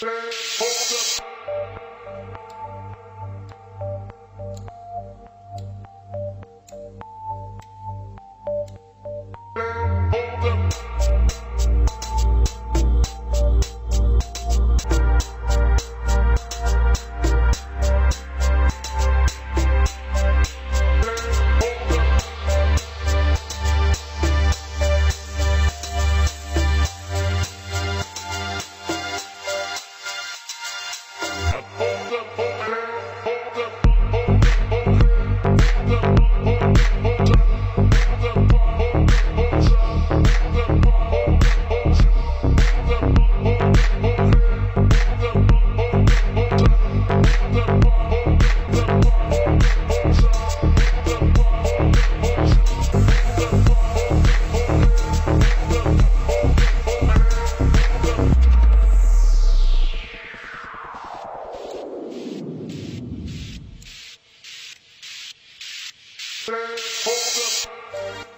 Hold up. Hold up.